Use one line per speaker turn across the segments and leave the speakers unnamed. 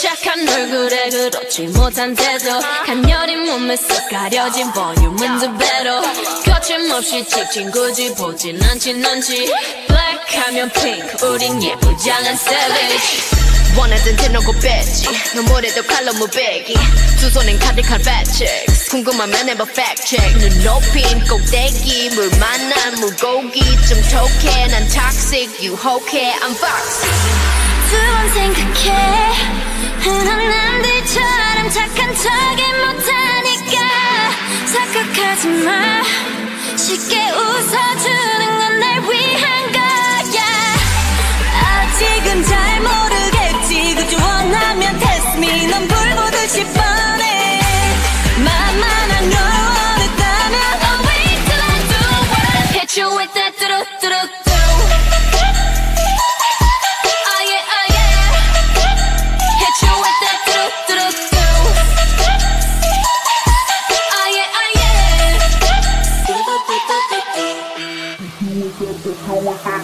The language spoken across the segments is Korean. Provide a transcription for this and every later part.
착한 못한 태도. 간녀린 몸에서 가려진 볼륨은 배로. 거침없이 찍힌 굳이 보진 않지 넌지. 블랙하면 핑크 우린 예쁘장한 Savage.
원하던 대놓고 뺐지. 너무래도 칼로 무배기. 두 손엔 가득한 checks 궁금하면 해봐 check. 눈 높인 꼭대기. 물 만난 물고기. 좀 톡해. 난 toxic. 유혹해 I'm fox
두번 생각해. 흔한 남들처럼 착한 척이 못하니까. 착각하지 마. 쉽게 웃어주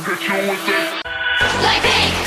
hit you with that.